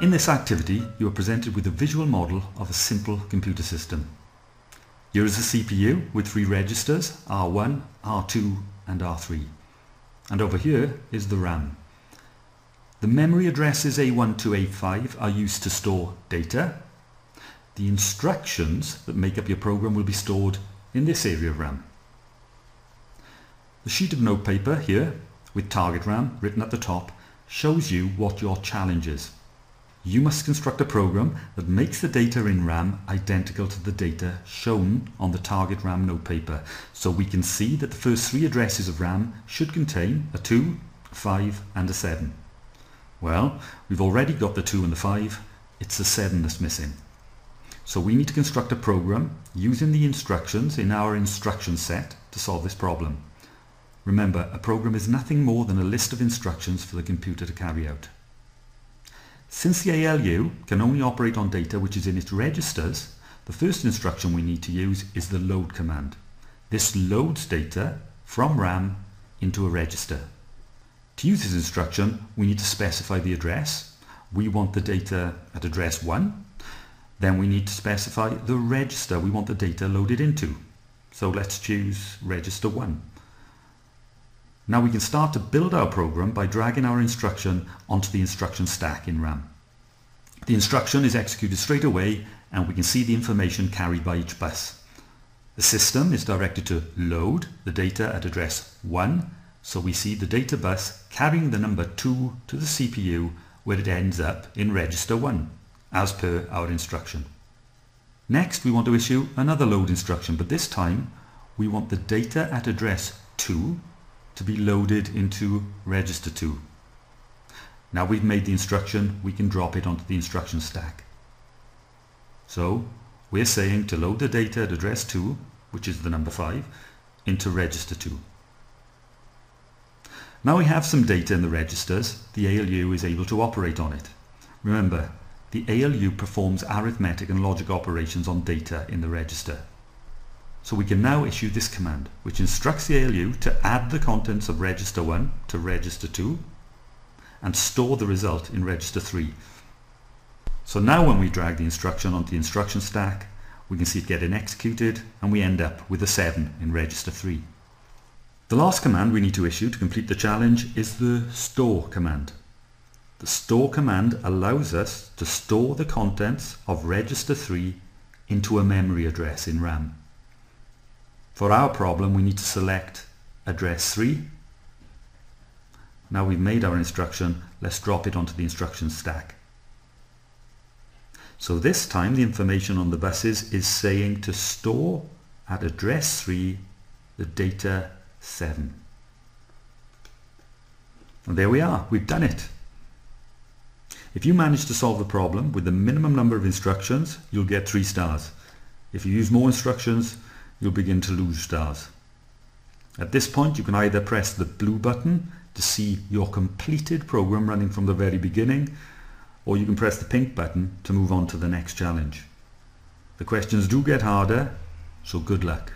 In this activity, you are presented with a visual model of a simple computer system. Here is a CPU with three registers, R1, R2 and R3. And over here is the RAM. The memory addresses A1 to A5 are used to store data. The instructions that make up your program will be stored in this area of RAM. The sheet of notepaper here with target RAM written at the top shows you what your challenge is. You must construct a program that makes the data in RAM identical to the data shown on the target RAM notepaper so we can see that the first three addresses of RAM should contain a 2, a 5 and a 7. Well, we've already got the 2 and the 5, it's the 7 that's missing. So we need to construct a program using the instructions in our instruction set to solve this problem. Remember, a program is nothing more than a list of instructions for the computer to carry out. Since the ALU can only operate on data which is in its registers, the first instruction we need to use is the load command. This loads data from RAM into a register. To use this instruction, we need to specify the address. We want the data at address 1. Then we need to specify the register we want the data loaded into. So let's choose register 1. Now we can start to build our program by dragging our instruction onto the instruction stack in RAM. The instruction is executed straight away and we can see the information carried by each bus. The system is directed to load the data at address 1 so we see the data bus carrying the number 2 to the CPU where it ends up in register 1 as per our instruction. Next we want to issue another load instruction but this time we want the data at address 2 to be loaded into register 2. Now we've made the instruction, we can drop it onto the instruction stack. So we're saying to load the data at address 2, which is the number 5, into register 2. Now we have some data in the registers, the ALU is able to operate on it. Remember, the ALU performs arithmetic and logic operations on data in the register. So we can now issue this command, which instructs the ALU to add the contents of register 1 to register 2 and store the result in register 3. So now when we drag the instruction onto the instruction stack, we can see it getting executed and we end up with a 7 in register 3. The last command we need to issue to complete the challenge is the store command. The store command allows us to store the contents of register 3 into a memory address in RAM. For our problem we need to select address 3. Now we've made our instruction, let's drop it onto the instruction stack. So this time the information on the buses is saying to store at address 3 the data 7. And there we are, we've done it. If you manage to solve the problem with the minimum number of instructions, you'll get 3 stars. If you use more instructions, you'll begin to lose stars. At this point you can either press the blue button to see your completed program running from the very beginning or you can press the pink button to move on to the next challenge. The questions do get harder, so good luck.